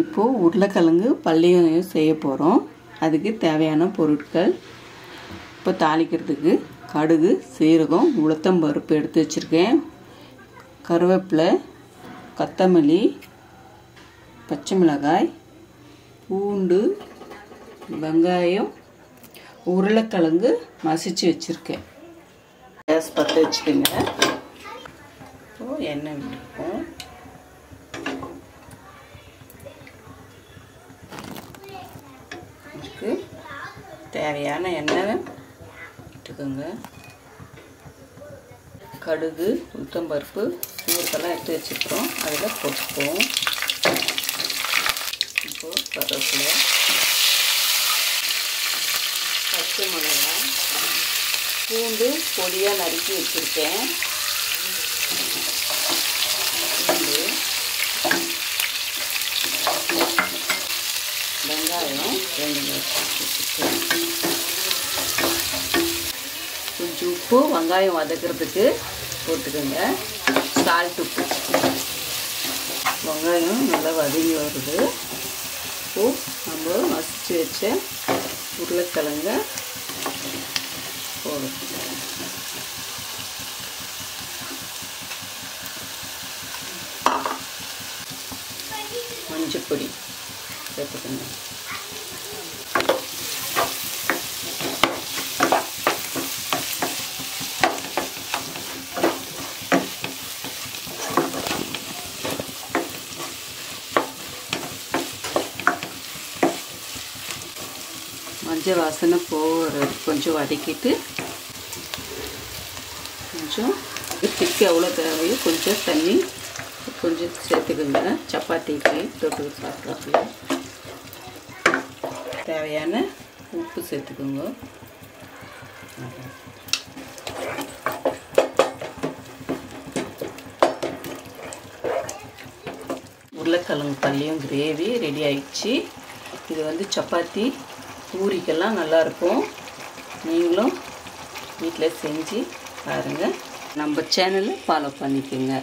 இப்போது உருளைக்கிழங்கு பள்ளியும் செய்ய போகிறோம் அதுக்கு தேவையான பொருட்கள் இப்போ தாளிக்கிறதுக்கு கடுகு சீரகம் உளுத்தம் பருப்பு எடுத்து வச்சுருக்கேன். கருவேப்பிலை கொத்தமல்லி பச்சை மிளகாய் பூண்டு வெங்காயம் உருளைக்கிழங்கு மசிச்சு வச்சுருக்கேன். கேஸ் பற்ற வச்சுக்கோங்க. அளவு எண்ணெய் விட்டுருக்கோம் இதுக்கு தேவையான எண்ணெய் விட்டுக்கோங்க கடுகு உளுத்தம்பருப்பு சீரகெல்லாம் எடுத்து வச்சுருக்கோம் அதில் போட்டுப்போம் இப்போது கருவேப்பிலை பச்சை மிளகாய் பூண்டு பொடியாக நறுக்கி வச்சுருக்கேன். வெங்காயம் ரெண்டு கொஞ்சம் உப்பு வெங்காயம் வதக்கிறதுக்கு போட்டுக்கோங்க. சால்ட் உப்பு. வெங்காயம் நல்லா வதங்கி வருது. இப்போ நம்ம மசிச்சு வச்ச உருளைக்கிழங்க போடும் மஞ்சள் பொடி சேர்த்துக்கோங்க. மஞ்சள் வாசனை போகிற கொஞ்சம் வதக்கிட்டு கொஞ்சம் திக்கு எவ்வளோ தேவையோ கொஞ்சம் தண்ணி கொஞ்சம் சேர்த்துக்குங்க. சப்பாத்திக்கு தொட்டு சாப்பிட்றதுல தேவையான உப்பு சேர்த்துக்கோங்க. உருளைக்கிழங்கு பள்ளியும் கிரேவி ரெடி ஆயிடுச்சு. இது வந்து சப்பாத்தி. பூரிக்கெல்லாம் நல்லாயிருக்கும் நீங்களும் வீட்டில் செஞ்சு பாருங்கள் நம்ம சேனலை ஃபாலோ பண்ணிக்கோங்க.